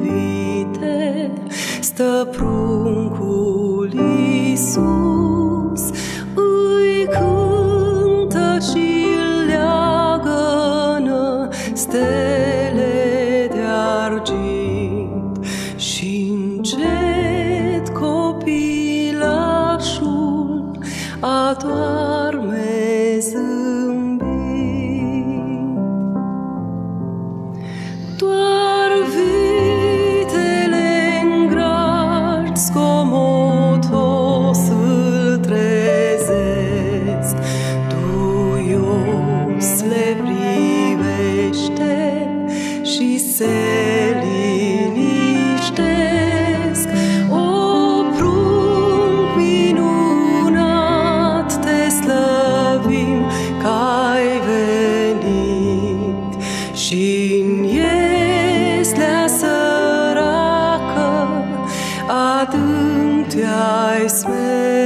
vite stă pruncul Iisus, îi cântă și leagănă stelele. Privește și se liniștesc. O prunc minunat, te slăvim că ai venit și-n ieslea săracă adânc te-ai smerit.